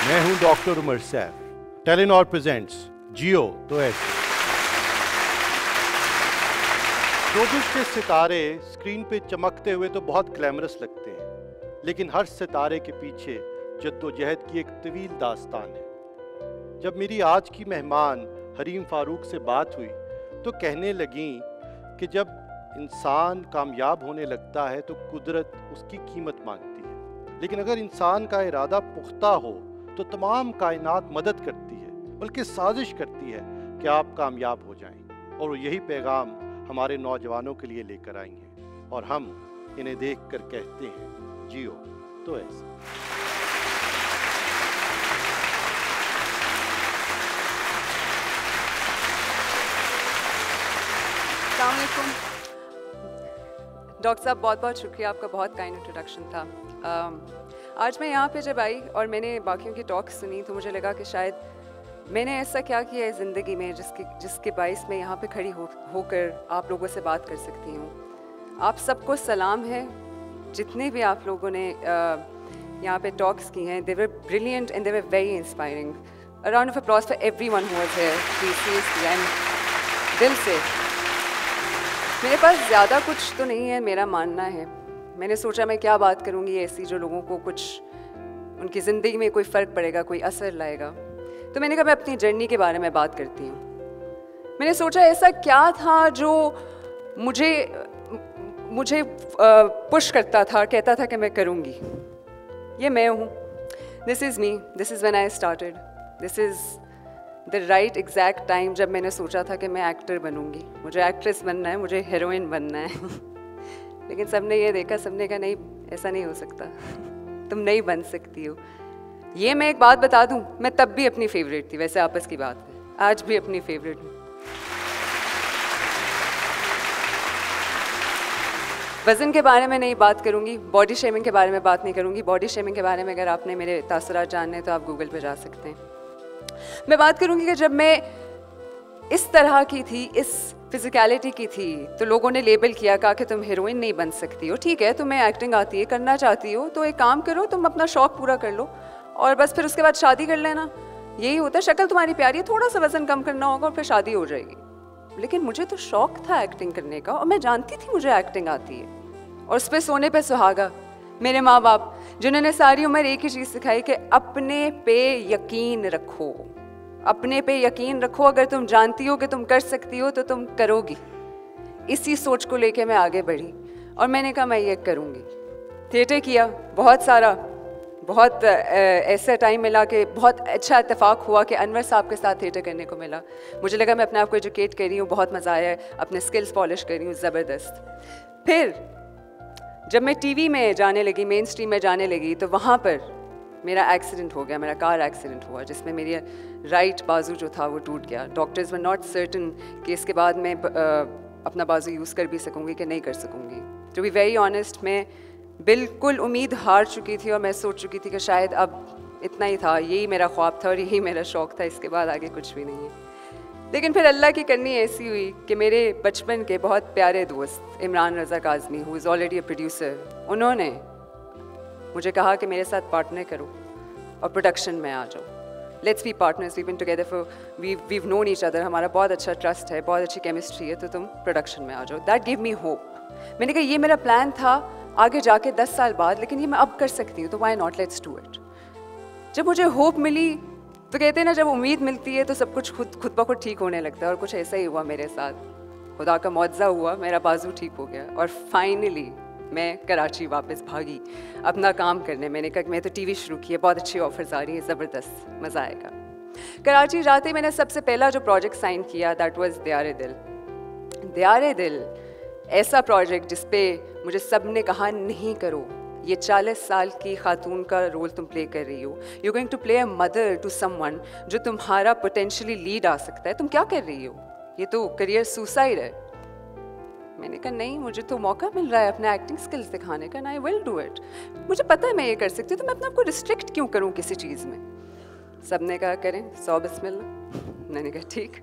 मैं हूँ doctor Umar Saif. Telenor presents जियो तो ऐसे। शोबिस के सितारे स्क्रीन पे चमकते हुए तो बहुत ग्लैमरस लगते हैं, लेकिन हर सितारे के पीछे जद्दोजहद की एक तवील दास्तान है। जब मेरी आज की मेहमान हरीम फारूक से बात हुई तो कहने लगी कि जब इंसान कामयाब होने लगता है तो कुदरत उसकी कीमत मांगती है। लेकिन अगर इंसान का इरादा पुख्ता हो तो तमाम कायनात मदद करती है, बल्कि साजिश करती है कि आप कामयाब हो जाएँ और यही पैगाम हमारे नौजवानों के लिए लेकर आई हैं और हम इन्हें देख कर कहते हैं, जियो तो ऐसे। डॉक्टर साहब बहुत बहुत शुक्रिया, आपका बहुत काइंड इंट्रोडक्शन था। आज मैं यहाँ पे जब आई और मैंने बाकियों की टॉक सुनी तो मुझे लगा कि शायद मैंने ऐसा क्या किया है ज़िंदगी में जिसकी, जिसके बाइस मैं यहाँ पे खड़ी हो, होकर आप लोगों से बात कर सकती हूँ। आप सबको सलाम है। जितने भी आप लोगों ने यहाँ पे टॉक्स की हैं they were brilliant and they were inspiring a round of applause for every one दिल से। मेरे पास ज़्यादा कुछ तो नहीं है, मेरा मानना है। मैंने सोचा मैं क्या बात करूँगी ऐसी जो लोगों को कुछ, उनकी ज़िंदगी में कोई फ़र्क पड़ेगा, कोई असर लाएगा। तो मैंने कहा, मैं अपनी जर्नी के बारे में बात करती हूँ। मैंने सोचा, ऐसा क्या था जो मुझे मुझे पुश करता था, कहता था कि मैं करूँगी? ये मैं हूँ। This is me this is when I started this is the right exact time जब मैंने सोचा था कि मैं एक्टर बनूँगी। मुझे एक्ट्रेस बनना है, मुझे हीरोइन बनना है। लेकिन सबने ये देखा, सबने कहा, नहीं, ऐसा नहीं हो सकता। तुम नहीं बन सकती हो। ये मैं एक बात बता दूँ, मैं तब भी अपनी फेवरेट थी, वैसे आपस की बात है। आज भी अपनी फेवरेट हूँ। वज़न के बारे में नहीं बात करूँगी बॉडी शेमिंग के बारे में बात नहीं करूँगी। बॉडी शेमिंग के बारे में अगर आपने मेरे तासरात जानने तो आप गूगल पर जा सकते हैं। मैं बात करूँगी कि जब मैं इस तरह की थी, इस फिजिकलिटी की थी तो लोगों ने लेबल किया, कहा कि तुम हीरोइन नहीं बन सकती हो। ठीक है, तुम्हें एक्टिंग आती है, करना चाहती हो तो एक काम करो, तुम अपना शौक पूरा कर लो और बस फिर उसके बाद शादी कर लेना। यही होता है, शक्ल तुम्हारी प्यारी है, थोड़ा सा वज़न कम करना होगा और फिर शादी हो जाएगी। लेकिन मुझे तो शौक था एक्टिंग करने का और मैं जानती थी मुझे एक्टिंग आती है। और उस पर सोने पर सुहागा, मेरे माँ बाप, जिन्होंने सारी उम्र एक ही चीज़ सिखाई कि अपने पे यकीन रखो। अपने पे यकीन रखो, अगर तुम जानती हो कि तुम कर सकती हो तो तुम करोगी। इसी सोच को लेके मैं आगे बढ़ी और मैंने कहा, मैं ये करूँगी। थिएटर किया, बहुत सारा, बहुत ऐसा टाइम मिला कि बहुत अच्छा इतफाक़ हुआ कि अनवर साहब के साथ थिएटर करने को मिला। मुझे लगा, मैं अपने आप को एजुकेट कर रही हूँ, बहुत मज़ा आया अपने स्किल्स पॉलिश कर रही हूँ, ज़बरदस्त। फिर, जब मैं टीवी में जाने लगी मेन स्ट्रीम में जाने लगी तो वहाँ पर मेरा एक्सीडेंट हो गया, मेरा कार एक्सीडेंट हुआ, जिसमें मेरी राइट बाजू जो था वो टूट गया। डॉक्टर्स वर नॉट सर्टन कि इसके बाद मैं अपना बाजू यूज़ कर भी सकूँगी कि नहीं कर सकूँगी। टू बी वेरी ऑनेस्ट मैं बिल्कुल उम्मीद हार चुकी थी और मैं सोच चुकी थी कि शायद अब इतना ही था, यही मेरा ख्वाब था और यही मेरा शौक़ था, इसके बाद आगे कुछ भी नहीं है। लेकिन फिर अल्लाह की करनी ऐसी हुई कि मेरे बचपन के बहुत प्यारे दोस्त, Imran Raza Kazmi who is already a producer उन्होंने मुझे कहा कि मेरे साथ पार्टनर करो और प्रोडक्शन में आ जाओ। Let's be partners we been together for we we've known each other हमारा बहुत अच्छा ट्रस्ट है, बहुत अच्छी केमिस्ट्री है तो तुम प्रोडक्शन में आ जाओ। दैट गिव मी होप मैंने कहा, ये मेरा प्लान था आगे जाके दस साल बाद, लेकिन ये मैं अब कर सकती हूँ तो why not let's do it जब मुझे होप मिली तो कहते हैं ना, जब उम्मीद मिलती है तो सब कुछ खुद खुद ब खुद ठीक होने लगता है और कुछ ऐसा ही हुआ मेरे साथ। खुदा का मुआवजा हुआ, मेरा बाजू ठीक हो गया और फाइनली मैं कराची वापस भागी। अपना काम करने मैंने कहा मैं तो टीवी शुरू की है, बहुत अच्छी ऑफर्स आ रही है, ज़बरदस्त, मज़ा आएगा। कराची जाते मैंने सबसे पहला जो प्रोजेक्ट साइन किया दैट वाज दयार दिल। दयार दिल, ऐसा प्रोजेक्ट जिस पे मुझे सबने कहा, नहीं करो, ये 40 साल की खातून का रोल तुम प्ले कर रही हो। You going to play a mother to someone जो तुम्हारा पोटेंशली लीड आ सकता है। तुम क्या कर रही हो? ये तो करियर सुसाइड है। मैंने कहा, नहीं, मुझे तो मौका मिल रहा है अपने एक्टिंग स्किल्स दिखाने का आई विल डू इट मुझे पता है मैं ये कर सकती हूँ तो मैं अपने आप को रिस्ट्रिक्ट क्यों करूँ किसी चीज़ में? सबने कहा, करें, सौ बिस्मिल्लाह मैंने कहा, ठीक.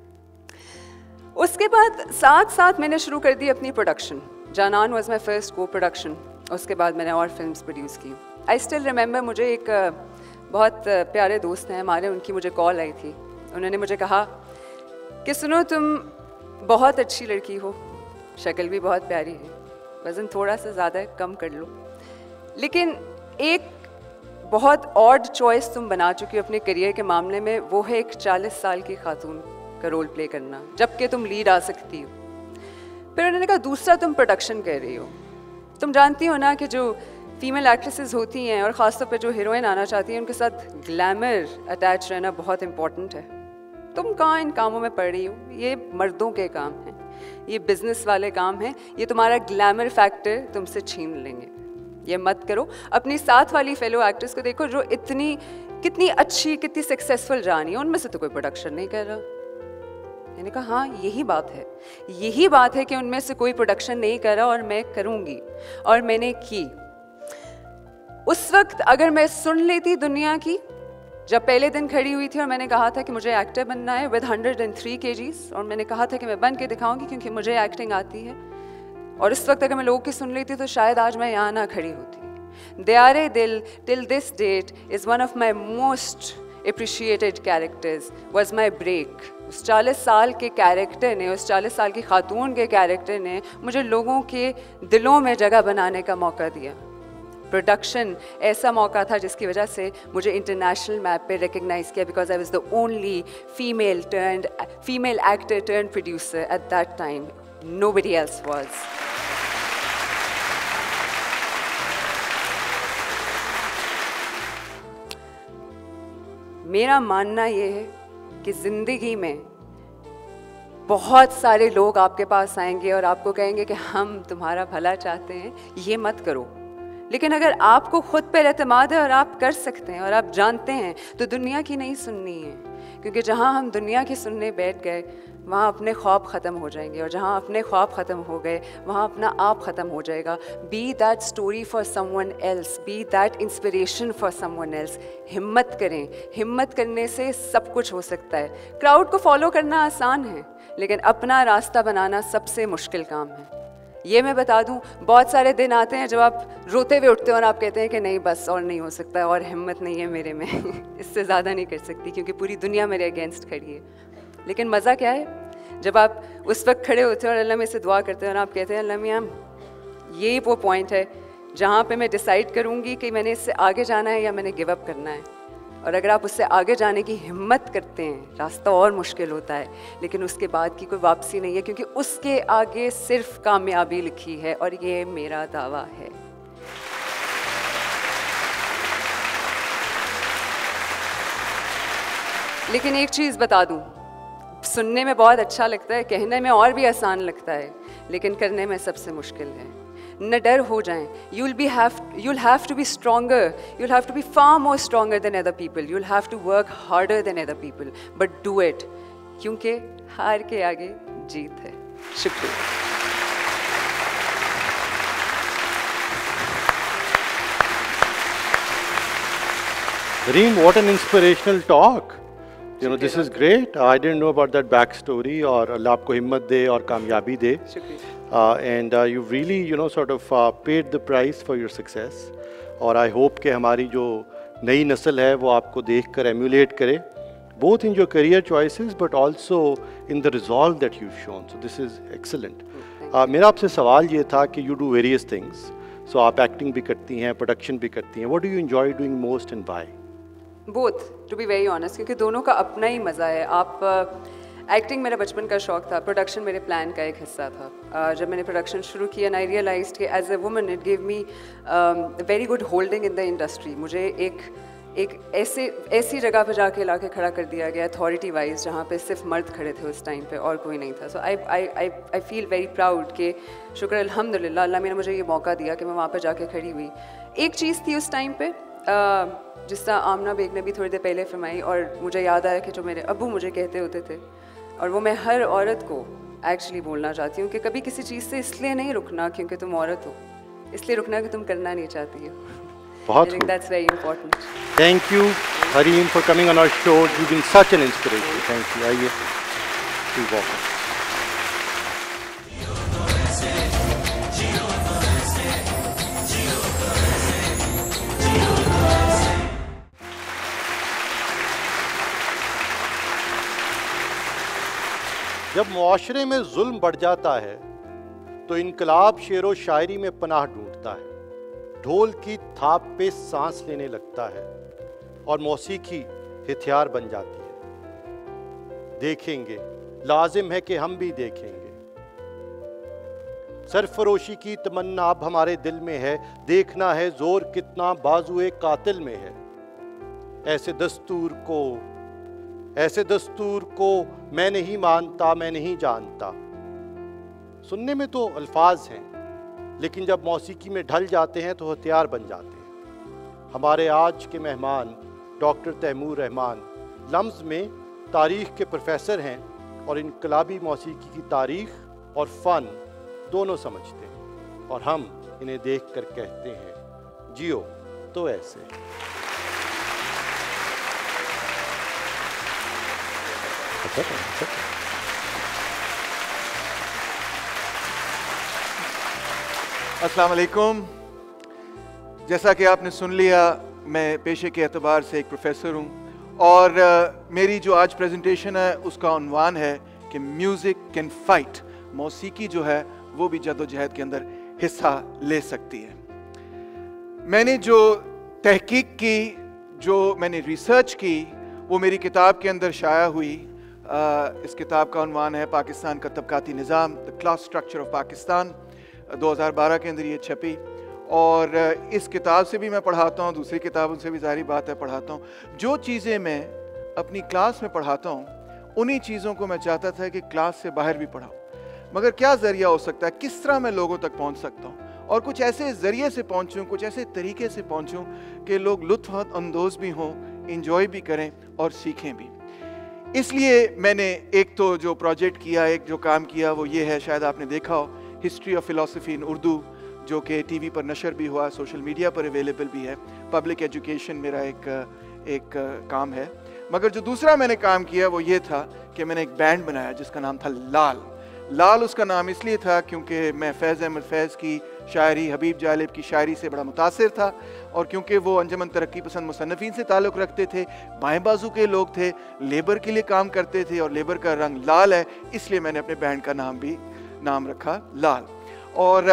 उसके बाद साथ साथ मैंने शुरू कर दी अपनी production Janaan was my first को प्रोडक्शन उसके बाद मैंने और फ़िल्म प्रोड्यूस की। आई स्टिल रिमेंबर मुझे एक बहुत प्यारे दोस्त हैं, हमारे, उनकी मुझे कॉल आई थी। उन्होंने मुझे कहा कि, सुनो, तुम बहुत अच्छी लड़की हो शक्ल भी बहुत प्यारी है। वज़न थोड़ा सा ज़्यादा है, कम कर लो। लेकिन एक बहुत ऑड चॉइस तुम बना चुकी हो अपने करियर के मामले में, वो है एक 40 साल की खातून का रोल प्ले करना, जबकि तुम लीड आ सकती हो। फिर उन्होंने कहा, दूसरा तुम प्रोडक्शन कर रही हो। तुम जानती हो ना कि जो फीमेल एक्ट्रेसेस होती हैं और ख़ासतौर पर जो हीरोइन आना चाहती हैं, उनके साथ ग्लैमर अटैच रहना बहुत इंपॉर्टेंट है। तुम कहाँ इन कामों में पढ़ रही हो? ये मर्दों के काम हैं। ये बिज़नेस वाले काम हैं। ये तुम्हारा ग्लैमर फैक्टर तुमसे छीन लेंगे। ये मत करो। अपनी साथ वाली फेलो एक्ट्रेस को देखो जो इतनी, कितनी अच्छी, कितनी सक्सेसफुल जानी है। उनमें से तो कोई प्रोडक्शन नहीं कर रहा। मैंने कहा हाँ यही बात है। यही बात है कि उनमें से कोई प्रोडक्शन नहीं कर रहा और मैं करूँगी। और मैंने की। उस वक्त अगर मैं सुन लेती दुनिया की जब पहले दिन खड़ी हुई थी और मैंने कहा था कि मुझे एक्टर बनना है विद हंड्रेड एंड थ्री के और मैंने कहा था कि मैं बन के दिखाऊँगी क्योंकि मुझे एक्टिंग आती है। और इस वक्त अगर मैं लोगों की सुन लेती तो शायद आज मैं यहाँ ना खड़ी होती। Diyare Dil till this date is one of my most appreciated characters was my break उस चालीस साल के कैरेक्टर ने, उस चालीस साल की खातून के कैरेक्टर ने मुझे लोगों के दिलों में जगह बनाने का मौका दिया। प्रोडक्शन ऐसा मौका था जिसकी वजह से मुझे इंटरनेशनल मैप पे रिकग्नाइज किया because I was the only female turn female actor turn producer at that time nobody else was मेरा मानना ये है कि ज़िंदगी में बहुत सारे लोग आपके पास आएँगे और आपको कहेंगे कि हम तुम्हारा भला चाहते हैं, ये मत करो। लेकिन अगर आपको खुद पर अतमाद है और आप कर सकते हैं और आप जानते हैं तो दुनिया की नहीं सुननी है। क्योंकि जहाँ हम दुनिया की सुनने बैठ गए, वहाँ अपने ख्वाब ख़त्म हो जाएँगे और जहाँ अपने ख्वाब ख़त्म हो गए, वहाँ अपना आप ख़त्म हो जाएगा। Be that story for someone else be that inspiration for someone else हिम्मत करें। हिम्मत करने से सब कुछ हो सकता है। क्राउड को फॉलो करना आसान है, लेकिन अपना रास्ता बनाना सबसे मुश्किल काम है। ये मैं बता दूँ, बहुत सारे दिन आते हैं जब आप रोते हुए उठते हो और आप कहते हैं कि नहीं, बस और नहीं हो सकता, और हिम्मत नहीं है मेरे में। इससे ज़्यादा नहीं कर सकती, क्योंकि पूरी दुनिया मेरे अगेंस्ट खड़ी है। लेकिन मज़ा क्या है? जब आप उस वक्त खड़े होते हैं और अल्लाह में से दुआ करते हैं और आप कहते हैं, अल्लाह मियाँ, ये वो पॉइंट है जहाँ पे मैं डिसाइड करूँगी कि मैंने इससे आगे जाना है या मैंने गिव अप करना है। और अगर आप उससे आगे जाने की हिम्मत करते हैं, रास्ता और मुश्किल होता है, लेकिन उसके बाद की कोई वापसी नहीं है, क्योंकि उसके आगे सिर्फ़ कामयाबी लिखी है और ये मेरा दावा है। लेकिन एक चीज़ बता दूँ, सुनने में बहुत अच्छा लगता है, कहने में और भी आसान लगता है, लेकिन करने में सबसे मुश्किल है। न डर हो जाएँ। You'll be have you'll have to be stronger you'll have to be far more stronger than other people you'll have to work harder than other people but do it क्योंकि हार के आगे जीत है। शुक्रिया। Reem, what an inspirational talk. You know, this is great. I didn't know about that backstory और अल्लाह आपको हिम्मत दे और कामयाबी दे। Uh, and uh, you really you know sort of uh, paid the price for your success और I hope कि हमारी जो नई नस्ल है वो आपको देख कर एम्यूलेट करे both in your career choices but also in the resolve that you've shown so this is excellent uh, मेरा आपसे सवाल ये था कि you do various things so आप acting भी करती हैं production भी करती हैं what do you enjoy doing most and why both to be very honest क्योंकि दोनों का अपना ही मज़ा है आप एक्टिंग मेरा बचपन का शौक था प्रोडक्शन मेरे प्लान का एक हिस्सा था। uh, जब मैंने प्रोडक्शन शुरू किया आई रियलाइज़ कि as a woman it give me very good holding in the industry मुझे एक एक ऐसे ऐसी जगह पर जाके ला के खड़ा कर दिया गया अथॉरिटी वाइज जहाँ पे सिर्फ़ मर्द खड़े थे उस टाइम पे और कोई नहीं था। So I I I I feel very proud कि शुक्र अल्हम्दुलिल्लाह अल्लाह ने मुझे ये मौका दिया कि मैं वहाँ पर जाके खड़ी हुई। एक चीज़ थी उस टाइम पे जिस तरह आमना बेग ने भी थोड़ी देर पहले फरमाई और मुझे याद आया कि जो मेरे अबू मुझे कहते होते थे और वो मैं हर औरत को एक्चुअली बोलना चाहती हूँ कि कभी किसी चीज़ से इसलिए नहीं रुकना क्योंकि तुम औरत हो। इसलिए रुकना कि तुम करना नहीं चाहती हो। बहुत that's very important thank you Hareem for coming on our show you been such an inspiration thank you आइए जब मुआशरे में जुल्म बढ़ जाता है तो इनकलाब शेर व शायरी में पनाह ढूंढता है। ढोल की थाप पे सांस लेने लगता है और मौसीकी हथियार बन जाती है। देखेंगे, लाजिम है कि हम भी देखेंगे। सरफरोशी की तमन्ना अब हमारे दिल में है। देखना है ज़ोर कितना बाजुए कातिल में है। ऐसे दस्तूर को ऐसे दस्तूर को मैं नहीं मानता, मैं नहीं जानता। सुनने में तो अल्फाज हैं, लेकिन जब मौसीकी में ढल जाते हैं तो हथियार बन जाते हैं। हमारे आज के मेहमान, डॉक्टर तैमूर रहमान लम्स में तारीख़ के प्रोफेसर हैं और इनकलाबी मौसीकी की तारीख़ और फ़न दोनों समझते हैं और हम इन्हें देख कर कहते हैं, जियो तो ऐसे। अस्सलाम वालेकुम जैसा कि आपने सुन लिया मैं पेशे के अतबार से एक प्रोफेसर हूँ और uh, मेरी जो आज प्रेजेंटेशन है उसका उनवान है कि म्यूज़िक कैन फाइट मौसीकी जो है वो भी जदोजहद के अंदर हिस्सा ले सकती है। मैंने जो तहकीक की जो मैंने रिसर्च की वो मेरी किताब के अंदर शाया हुई इस किताब का उनवान है पाकिस्तान का तबकाती निज़ाम the class structure of Pakistan 2012 के अंदर ये छपी। और, इस किताब से भी मैं पढ़ाता हूँ, दूसरी किताबों से भी जारी बात है, पढ़ाता हूँ। जो चीज़ें मैं अपनी क्लास में पढ़ाता हूँ, उन्हीं चीज़ों को मैं चाहता था कि क्लास से बाहर भी पढ़ाऊँ। मगर क्या ज़रिया हो सकता है? किस तरह मैं लोगों तक पहुँच सकता हूँ? और कुछ ऐसे ज़रिए से पहुँचूँ, कुछ ऐसे तरीके से पहुँचूँ कि लोग लुत्फ अंदोज भी हों इंजॉय भी करें और सीखें भी। इसलिए मैंने एक तो जो प्रोजेक्ट किया, एक जो काम किया, वो ये है, शायद आपने देखा हो history of philosophy in Urdu जो कि टीवी पर नशर भी हुआ सोशल मीडिया पर अवेलेबल भी है। पब्लिक एजुकेशन मेरा एक एक काम है। मगर जो दूसरा मैंने काम किया, वो ये था कि मैंने एक बैंड बनाया, जिसका नाम था लाल लाल उसका नाम इसलिए था क्योंकि मैं फैज़ अहमद फैज़ की शायरी, हबीब जालिब की शायरी से बड़ा मुतासर था और क्योंकि वो अंजमन तरक्की पसंद मुसनफ़ी से ताल्लुक़ रखते थे, बाएँ बाजू के लोग थे, लेबर के लिए काम करते थे और लेबर का रंग लाल है, इसलिए मैंने अपने बैंड का नाम भी, नाम रखा लाल। और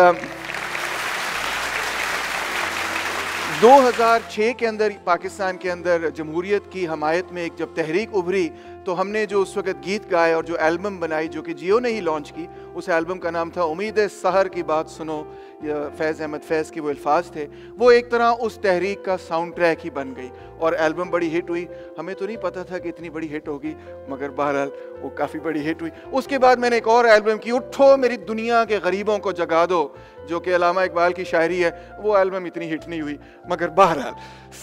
2006 के अंदर, पाकिस्तान के अंदर जमहूरीत की हमायत में एक जब तहरीक उभरी तो हमने जो उस वक्त गीत गाए और जो एल्बम बनाई जो कि जियो ने ही लॉन्च की, उस एल्बम का नाम था उम्मीद सहर की बात। सुनो फैज़ अहमद फैज़ के वो अल्फाज थे। वो एक तरह उस तहरीक का साउंड ट्रैक ही बन गई और एल्बम बड़ी हिट हुई। हमें तो नहीं पता था कि इतनी बड़ी हिट होगी, मगर बहरहाल वो काफ़ी बड़ी हिट हुई। उसके बाद मैंने एक और एल्बम की, उठो मेरी दुनिया के गरीबों को जगा दो, जो कि अलामा इकबाल की शायरी है, वो एल्बम इतनी हिट नहीं हुई, मगर बहरहाल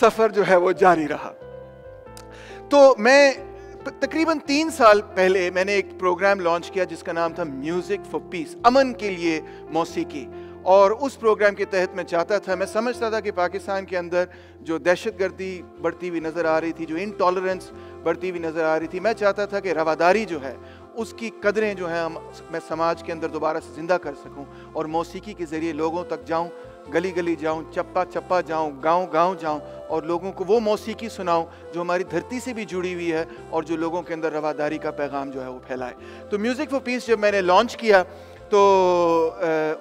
सफ़र जो है वो जारी रहा। तो मैं तकरीबन तीन साल पहले मैंने एक प्रोग्राम लॉन्च किया जिसका नाम था म्यूज़िक फॉर पीस, अमन के लिए मौसीकी। और उस प्रोग्राम के तहत मैं चाहता था, मैं समझता था कि पाकिस्तान के अंदर जो दहशत गर्दी बढ़ती हुई नज़र आ रही थी, जो इनटॉलरेंस बढ़ती हुई नज़र आ रही थी, मैं चाहता था कि रवादारी जो है, उसकी कदरें जो हैं हम, मैं समाज के अंदर दोबारा से ज़िंदा कर सकूँ और मौसीकी के ज़रिए लोगों तक जाऊँ गली गली जाऊँ चप्पा चप्पा जाऊँ गाँव गाँव जाऊँ और लोगों को वो मौसीकी सुनाऊं जो हमारी धरती से भी जुड़ी हुई है और जो लोगों के अंदर रवादारी का पैगाम जो है वो फैलाए। तो म्यूज़िक फॉर पीस जब मैंने लॉन्च किया तो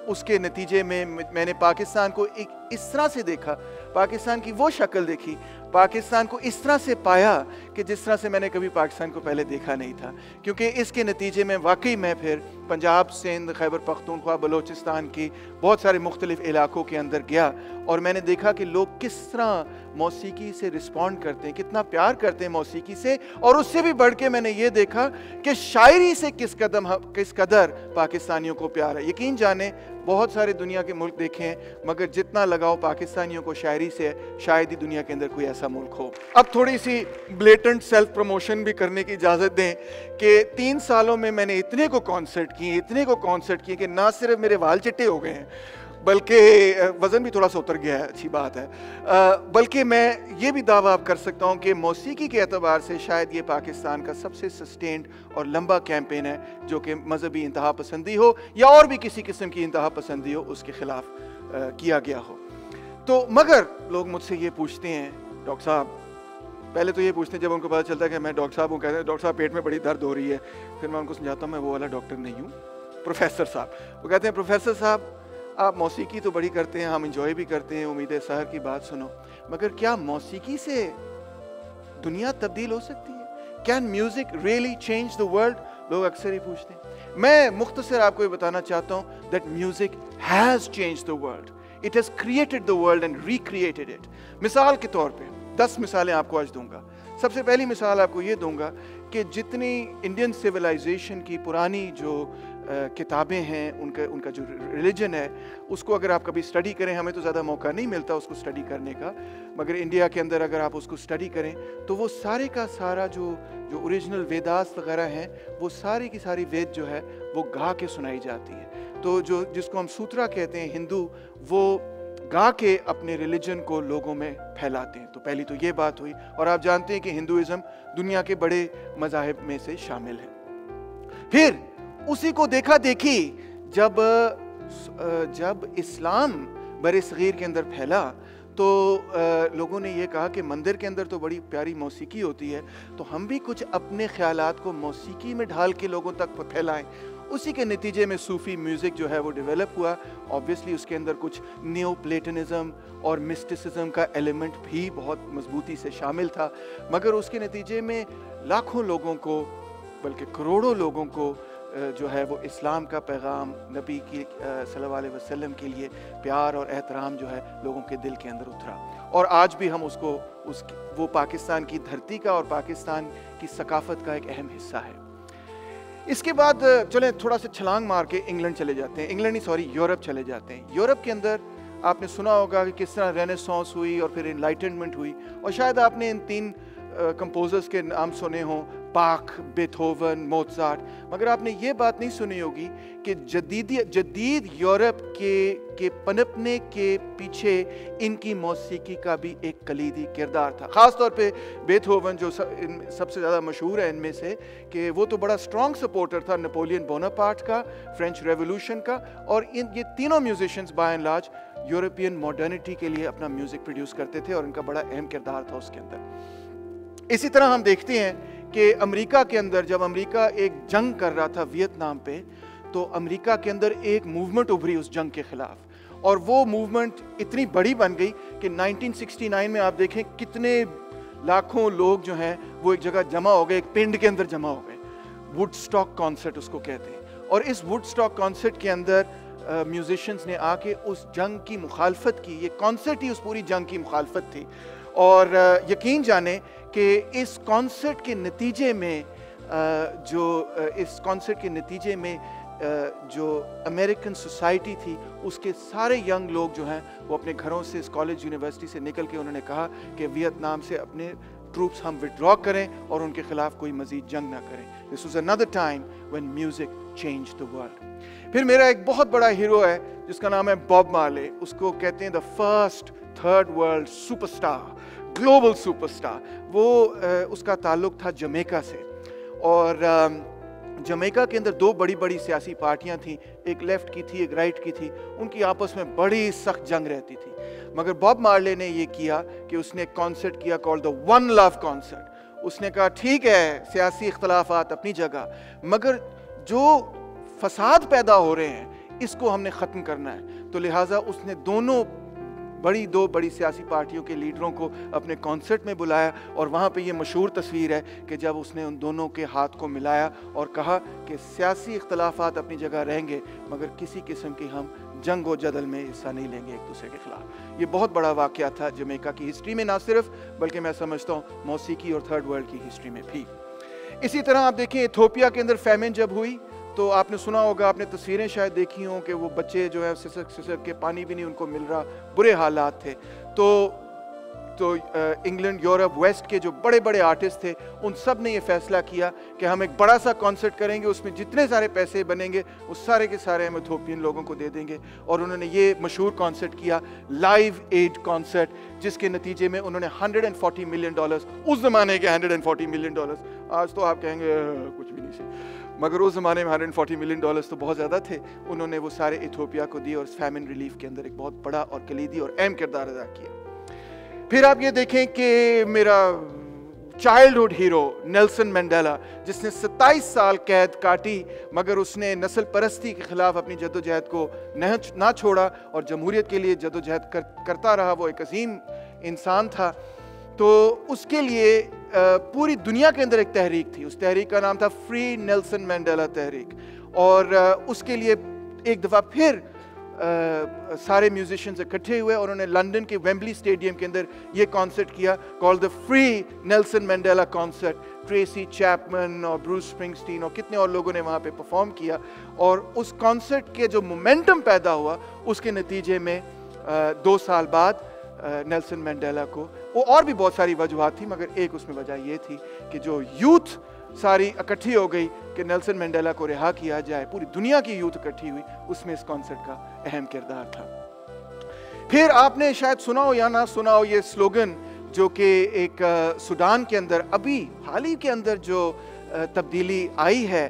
उसके नतीजे में, मैंने पाकिस्तान को एक इस तरह से देखा, पाकिस्तान की वो शक्ल देखी, पाकिस्तान को इस तरह से पाया कि जिस तरह से मैंने कभी पाकिस्तान को पहले देखा नहीं था, क्योंकि इसके नतीजे में वाकई मैं फिर पंजाब, सिंध, खैबर पख्तूनख्वा, बलोचिस्तान की बहुत सारे मुख्तलिफ़ इलाकों के अंदर गया और मैंने देखा कि लोग किस तरह मौसीकी से रिस्पॉन्ड करते हैं, कितना प्यार करते हैं मौसीकी से और उससे भी बढ़ के मैंने ये देखा कि शायरी से किस कदम किस कदर पाकिस्तानियों को प्यार है। यकीन जाने, बहुत सारे दुनिया के मुल्क देखे हैं, मगर जितना लगाओ पाकिस्तानियों को शायरी से शायद ही दुनिया के अंदर कोई ऐसा मुल्क हो। अब थोड़ी सी ब्लेटेंट सेल्फ प्रमोशन भी करने की इजाज़त दें कि तीन सालों में मैंने इतने को कॉन्सर्ट किए, इतने को कॉन्सर्ट किए कि ना सिर्फ़ मेरे वाल चिट्टे हो गए हैं, बल्कि वज़न भी थोड़ा सा उतर गया है, अच्छी बात है। बल्कि मैं ये भी दावा आप कर सकता हूँ कि मौसीकी के अतबार से शायद ये पाकिस्तान का सबसे सस्टेंड और लंबा कैंपेन है, जो कि मजहबी इंतहा पसंदी हो या और भी किसी किस्म की इंतहा पसंदी हो, उसके ख़िलाफ़ किया गया हो। तो मगर लोग मुझसे ये पूछते हैं, डॉक्टर साहब पहले तो ये पूछते हैं, जब उनको पता चलता है कि मैं डॉक्टर साहब हूँ कहते हैं, डॉक्टर साहब, पेट में बड़ी दर्द हो रही है। फिर मैं उनको समझाता हूँ, मैं वो वाला डॉक्टर नहीं हूँ, प्रोफेसर साहब। वो कहते हैं, प्रोफेसर साहब, आप मौसीकी तो बड़ी करते हैं, हम इंजॉय भी करते हैं, उम्मीद है शहर की बात सुनो, मगर क्या मौसीकी से दुनिया तब्दील हो सकती है? Can music really change the world लोग अक्सर ही पूछते हैं। मैं मुख्तसर आपको ये बताना चाहता हूँ that music has change the world it has created the world and recreated it मिसाल के तौर पे दस मिसालें आपको आज दूँगा। सबसे पहली मिसाल आपको ये दूँगा कि जितनी इंडियन सिविलाइजेशन की पुरानी जो किताबें हैं, उनका उनका जो रिलीजन है, उसको अगर आप कभी स्टडी करें, हमें तो ज़्यादा मौका नहीं मिलता उसको स्टडी करने का। मगर इंडिया के अंदर अगर आप उसको स्टडी करें तो वो सारे का सारा जो जो ओरिजिनल वेदास वगैरह हैं, वो सारी की सारी वेद जो है, वो गा के सुनाई जाती है। तो जो, जिसको हम सूत्रा कहते हैं, हिंदू, वो गा के अपने रिलीजन को लोगों में फैलाते हैं। तो पहली तो ये बात हुई, और आप जानते हैं कि हिंदुज़म दुनिया के बड़े मजाहब में से शामिल है। फिर उसी को देखा देखी, जब जब इस्लाम बर सग़ीर के अंदर फैला तो लोगों ने ये कहा कि मंदिर के अंदर तो बड़ी प्यारी मौसीकी होती है तो हम भी कुछ अपने ख्यालात को मौसीकी में ढाल के लोगों तक फैलाएँ। उसी के नतीजे में सूफ़ी म्यूज़िक जो है वो डेवलप हुआ। ऑब्वियसली उसके अंदर कुछ न्यू प्लेटनिज़म और मिस्टिसिज्म का एलिमेंट भी बहुत मजबूती से शामिल था। मगर उसके नतीजे में लाखों लोगों को, बल्कि करोड़ों लोगों को जो है वो इस्लाम का पैगाम, नबी की सल्लल्लाहु अलैहि वसल्लम के लिए प्यार और एहतराम जो है लोगों के दिल के अंदर उतरा। और आज भी हम उसको, उस, वो पाकिस्तान की धरती का और पाकिस्तान की सकाफत का एक अहम हिस्सा है। इसके बाद चलें थोड़ा सा छलांग मार के इंग्लैंड चले जाते हैं। इंग्लैंड ही सॉरी, यूरोप चले जाते हैं। यूरोप के अंदर आपने सुना होगा कि किस तरह रेनेसॉन्स हुई और फिर इनलाइटनमेंट हुई। और शायद आपने इन तीन कंपोजर्स के नाम सुने हों। पाक बेथोवन मोजार्ट मगर आपने ये बात नहीं सुनी होगी कि जदीद जदीद यूरोप के के पनपने के पीछे इनकी मौसीकी का भी एक कलीदी किरदार था। ख़ास तौर पे बेथोवन जो सब, इन, सबसे ज़्यादा मशहूर है इनमें से कि वो तो बड़ा स्ट्रॉन्ग सपोर्टर था नेपोलियन बोनापार्ट का फ्रेंच रेवोल्यूशन का और इन ये तीनों musicians by and large European modernity के लिए अपना म्यूज़िक प्रोड्यूस करते थे और इनका बड़ा अहम किरदार था उसके अंदर। इसी तरह हम देखते हैं कि अमेरिका के अंदर, जब अमेरिका एक जंग कर रहा था वियतनाम पे तो अमेरिका के अंदर एक मूवमेंट उभरी उस जंग के खिलाफ। और वो मूवमेंट इतनी बड़ी बन गई कि 1969 में आप देखें कितने लाखों लोग जो हैं, वो एक जगह जमा हो गए, एक पिंड के अंदर जमा हो गए। वुड स्टॉक कॉन्सर्ट उसको कहते हैं। और इस वुड स्टॉक कॉन्सर्ट के अंदर म्यूजिशियंस ने आके उस जंग की मुखालफत की। ये कॉन्सर्ट ही उस पूरी जंग की मुखालफत थी। और यकीन जाने कि इस कॉन्सर्ट के नतीजे में जो इस कॉन्सर्ट के नतीजे में जो अमेरिकन सोसाइटी थी, उसके सारे यंग लोग जो हैं, वो अपने घरों से इस कॉलेज यूनिवर्सिटी से निकल के उन्होंने कहा कि वियतनाम से अपने ट्रूप्स हम विड्रॉ करें और उनके खिलाफ कोई मजीद जंग ना करें। This was another time when music change the world फिर मेरा एक बहुत बड़ा हीरो है, जिसका नाम है बॉब मार्ले उसको कहते हैं the first third world superstar global superstar वो उसका ताल्लुक था जमेका से। और जमेका के अंदर दो बड़ी बड़ी सियासी पार्टियाँ थीं, एक लेफ़्ट की थी, एक राइट की थी। उनकी आपस में बड़ी सख्त जंग रहती थी। मगर बॉब मार्ले ने ये किया कि उसने एक कॉन्सर्ट किया called the one love concert उसने कहा, ठीक है, सियासी इख्तलाफात अपनी जगह। मगर जो फसाद पैदा हो रहे हैं, इसको हमने ख़त्म करना है। तो लिहाजा उसने दोनों बड़ी दो बड़ी सियासी पार्टियों के लीडरों को अपने कॉन्सर्ट में बुलाया और वहाँ पे ये मशहूर तस्वीर है कि जब उसने उन दोनों के हाथ को मिलाया और कहा कि सियासी इख्तलाफात अपनी जगह रहेंगे, मगर किसी किस्म की हम जंग व जदल में हिस्सा नहीं लेंगे एक दूसरे के खिलाफ। ये बहुत बड़ा वाक़ था जमेका की हिस्ट्री में, ना सिर्फ़, बल्कि मैं समझता हूँ मौसीकी और थर्ड वर्ल्ड की हिस्ट्री में भी। इसी तरह आप देखें इथोपिया के अंदर फैमिन जब हुई तो आपने सुना होगा, आपने तस्वीरें शायद देखी हों कि वो बच्चे जो है, सिसक सिसक के पानी भी नहीं उनको मिल रहा, बुरे हालात थे। तो तो इंग्लैंड, यूरोप, वेस्ट के जो बड़े बड़े आर्टिस्ट थे, उन सबने ये फैसला किया कि हम एक बड़ा सा कॉन्सर्ट करेंगे, उसमें जितने सारे पैसे बनेंगे, उस सारे के सारे हम इथोपियन लोगों को दे देंगे। और उन्होंने ये मशहूर कॉन्सर्ट किया लाइव एड कॉन्सर्ट, जिसके नतीजे में उन्होंने 140 मिलियन डॉलर्स उस ज़माने के 140 मिलियन डॉलर्स आज तो आप कहेंगे कुछ भी नहीं से मगर उस ज़माने में 140 मिलियन डॉलर्स तो बहुत ज़्यादा थे। उन्होंने वो सारे इथोपिया को दिए और फैमिन रिलीफ के अंदर एक बहुत बड़ा और कलीदी और अहम किरदार अदा किया। फिर आप ये देखें कि मेरा चाइल्डहुड हीरो नेल्सन मंडेला जिसने 27 साल कैद काटी मगर उसने नस्ल परस्ती के खिलाफ अपनी जदोजहद को न ना छोड़ा और जमहूरियत के लिए जदोजहद कर, करता रहा। वो एक अजीम इंसान था। तो उसके लिए पूरी दुनिया के अंदर एक तहरीक थी। उस तहरीक का नाम था फ्री नेल्सन मंडेला तहरीक। और उसके लिए एक दफ़ा फिर सारे म्यूजिशियंस इकट्ठे हुए और उन्होंने लंदन के वेम्बली स्टेडियम के अंदर ये कॉन्सर्ट किया call the free Nelson Mandela concert. Tracy Chapman और ब्रूस स्प्रिंगस्टीन और कितने और लोगों ने वहाँ पे परफॉर्म किया। और उस कॉन्सर्ट के जो मोमेंटम पैदा हुआ, उसके नतीजे में दो साल बाद नेल्सन मंडेला को वो और भी बहुत सारी वजूहत थी, मगर एक उसमें वजह ये थी कि जो यूथ सारी इकट्ठी हो गई कि नेल्सन मंडेला को रिहा किया जाए, पूरी दुनिया की यूथ इकट्ठी हुई, उसमें इस कॉन्सर्ट का अहम किरदार था। फिर आपने शायद सुना हो या ना सुना हो ये स्लोगन जो कि एक सूडान के अंदर, अभी हाल ही के अंदर जो तब्दीली आई है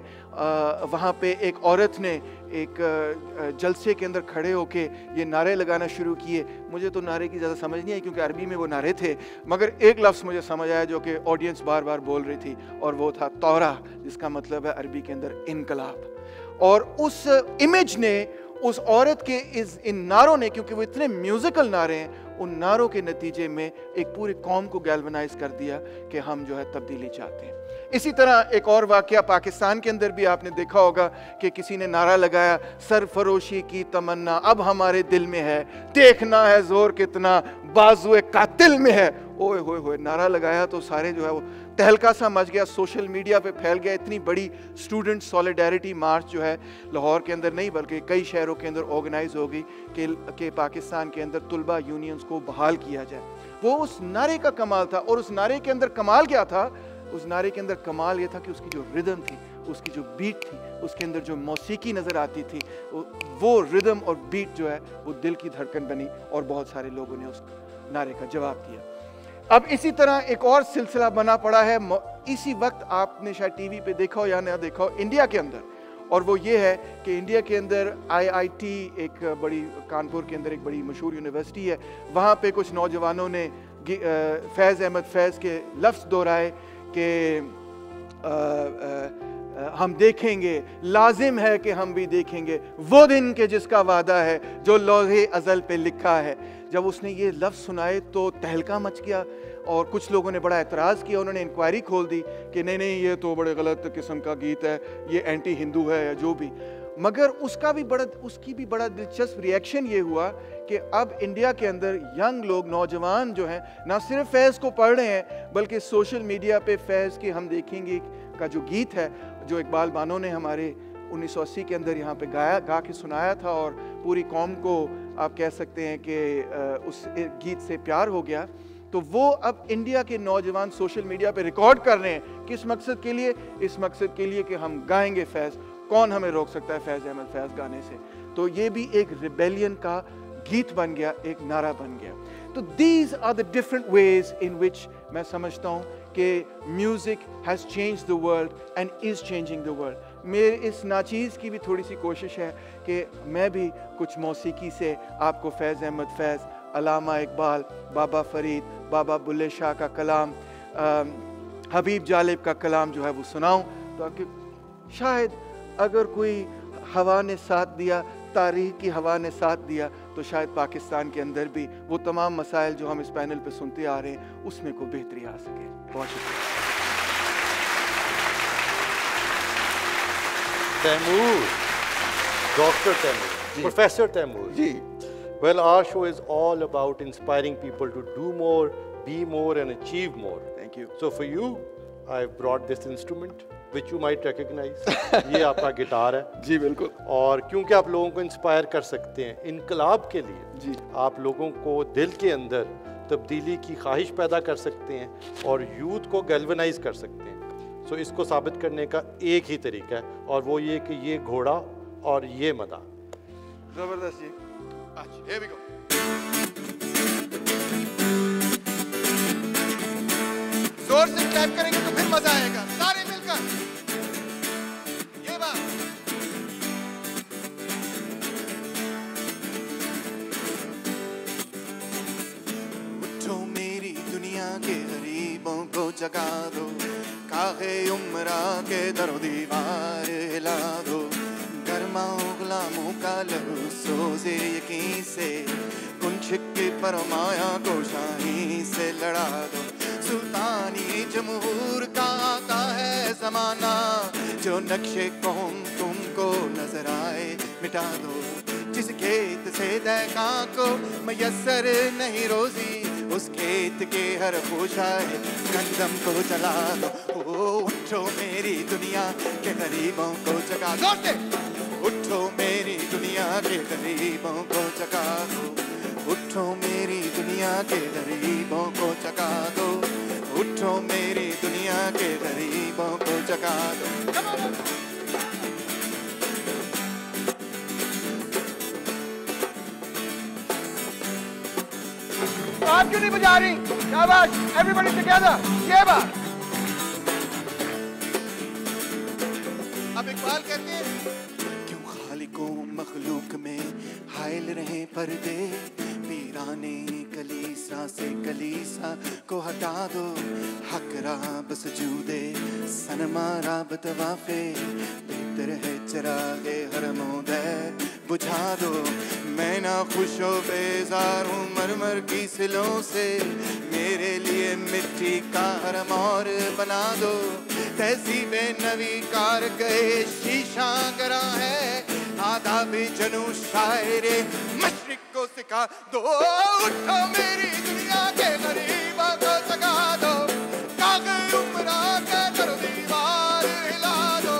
वहाँ पे एक औरत ने एक जलसे के अंदर खड़े होके ये नारे लगाना शुरू किए। मुझे तो नारे की ज़्यादा समझ नहीं आई क्योंकि अरबी में वो नारे थे, मगर एक लफ्ज़ मुझे समझ आया जो कि ऑडियंस बार बार बोल रही थी, और वो था तौरा, जिसका मतलब है अरबी के अंदर इनकलाब। और उस इमेज ने, उस औरत के इस, इन नारों ने, क्योंकि वो इतने म्यूज़िकल नारे हैं, उन नारों के नतीजे में एक पूरी कौम को गैल्वनाइज कर दिया कि हम जो है तब्दीली चाहते हैं। इसी तरह एक और वाक़ पाकिस्तान के अंदर भी आपने देखा होगा कि किसी ने नारा लगाया सरफरोशी की तमन्ना अब हमारे दिल में है। देखना है ज़ोर कितना बाजू कातिल में है। ओए होए होए नारा लगाया तो सारे जो है वो तहलका सा मच गया सोशल मीडिया पे फैल गया। इतनी बड़ी स्टूडेंट सॉलिडेरिटी मार्च जो है लाहौर के अंदर नहीं बल्कि कई शहरों के अंदर ऑर्गेनाइज हो गई कि, कि पाकिस्तान के अंदर तलबा यूनियंस को बहाल किया जाए। वो उस नारे का कमाल था और उस नारे के अंदर कमाल क्या था? उस नारे के अंदर कमाल ये था कि उसकी जो रिदम थी, उसकी जो बीट थी, उसके अंदर जो मौसीकी नज़र आती थी, वो रिदम और बीट जो है, वो दिल की धड़कन बनी और बहुत सारे लोगों ने उस नारे का जवाब दिया। अब इसी तरह एक और सिलसिला बना पड़ा है इसी वक्त आपने शायद टीवी पे देखा हो या ना देखा हो इंडिया के अंदर। और वो ये है कि इंडिया के अंदर आईआईटी एक बड़ी, कानपुर के अंदर एक बड़ी मशहूर यूनिवर्सिटी है। वहाँ पे कुछ नौजवानों ने फैज़ अहमद फैज़ के लफ्ज़ दोहराए कि हम देखेंगे, लाजिम है कि हम भी देखेंगे वो दिन के जिसका वादा है, जो लोहे अजल पे लिखा है। जब उसने ये लफ्ज़ सुनाए तो तहलका मच गया और कुछ लोगों ने बड़ा एतराज़ किया। उन्होंने इंक्वायरी खोल दी कि नहीं नहीं, ये तो बड़े गलत किस्म का गीत है, ये एंटी हिंदू है या जो भी। मगर उसका भी बड़ा, उसकी भी बड़ा दिलचस्प रिएक्शन ये हुआ कि अब इंडिया के अंदर यंग लोग, नौजवान जो हैं, ना सिर्फ़ फैज़ को पढ़ रहे हैं, बल्कि सोशल मीडिया पे फैज़ के हम देखेंगे का जो गीत है, जो इकबाल बानो ने हमारे 1980 के अंदर यहाँ पे गाया, गा के सुनाया था और पूरी कौम को आप कह सकते हैं कि उस गीत से प्यार हो गया। तो वो अब इंडिया के नौजवान सोशल मीडिया पे रिकॉर्ड कर रहे हैं, किस मकसद के लिए? इस मकसद के लिए कि हम गाएँगे फैज़ कौन हमें रोक सकता है फैज़ अहमद फैज़ गाने से? तो ये भी एक रिबेलियन का गीत बन गया एक नारा बन गया। तो these are the different ways in which मैं समझता हूँ कि music has change the world and is changing the world मेरे इस नाचीज़ की भी थोड़ी सी कोशिश है कि मैं भी कुछ मौसीकी से आपको फैज़ अहमद फैज़ अलामा इकबाल बाबा फरीद बाबा बुल्ले शाह का कलाम आ, हबीब जालिब का कलाम जो है वो सुनाऊं। ताकि शायद अगर कोई हवा ने साथ दिया तारीख की हवा ने साथ दिया तो शायद पाकिस्तान के अंदर भी वो तमाम मसाइल जो हम इस पैनल पे सुनते आ रहे हैं उसमें को बेहतरी आ सके। बहुत शुक्रिया। Taimur doctor Taimur ji. Well our show is all about inspiring people to do more be more and achieve more thank you so for you I brought this instrument which you might recognise ये आपका guitar है। जी बिल्कुल। और क्योंकि आप लोगों को inspire कर सकते हैं इनकलाब के लिए जी। आप लोगों को दिल के अंदर तब्दीली की ख्वाहिश पैदा कर सकते हैं और यूथ को गैल्वनाइज कर सकते हैं। सो so, इसको साबित करने का एक ही तरीका है और वो ये कि ये घोड़ा और ये मदा। ज़बरदस्त जी। अच्छा ज़ोर से क्लैप करेंगे तो फिर मज़ा आएगा। जगा दो काहे उमरा के दरो दीवार हिला दो गरमाओ गुलामों का लहू सोजे यकीन से कुंचिक के परमाया को शाही से लड़ा दो सुल्तानी जमहूर का आता है जमाना जो नक्शे कौम तुमको नज़र आए मिटा दो जिस खेत से दहका को मैसर नहीं रोजी उस खेत के हर है। गंदम को चला दो। ओ, उठो मेरी दुनिया के गरीबों को जगा दो। उठो मेरी दुनिया के गरीबों को जगा दो। उठो मेरी दुनिया के गरीबों को जगा दो। उठो मेरी दुनिया के गरीबों को जगा दो। आप क्यों नहीं बजा रही? शाबाश एवरीबॉडी टुगेदर ये बात। अब इकबाल कहते हैं, क्यों खालिको मखलूक में हायल रहे पर्दे? पीराने कलीसा से कलीसा को हटा दो। हक रहा बस जूदे सन मारा बतवाफे बेहतर है चरागे हर मोदे बुझा दो। मैं ना खुश हो, बेजार हूँ मरमर की सिलों से। मेरे लिए मिट्टी का हरम और बना दो। तहसीबे नवी कार गए शीशा गरा है। आधा भी जनू शायरे मशरक को सिखा दो। उठो मेरी दुनिया के गरीबा को सगा दो। कागज़ उमरा के करो दीवार हिला दो।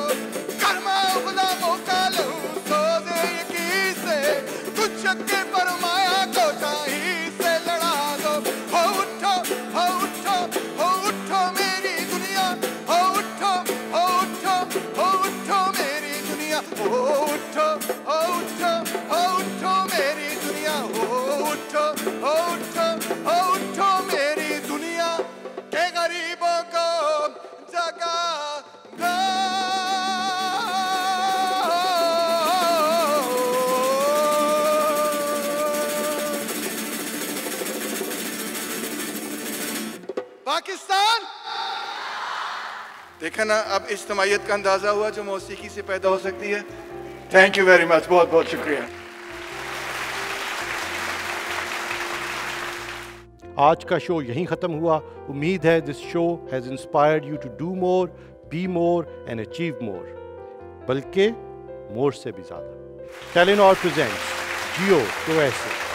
देखा ना, अब इज्तमाहीत का अंदाज़ा हुआ जो मौसीकी से पैदा हो सकती है। थैंक यू वेरी मच बहुत बहुत शुक्रिया। आज का शो यहीं ख़त्म हुआ। उम्मीद है this show has inspired you to do more be more and achieve more बल्कि मोर से भी ज़्यादा। टेलीनॉर प्रेजेंट्स जियो तो ऐसे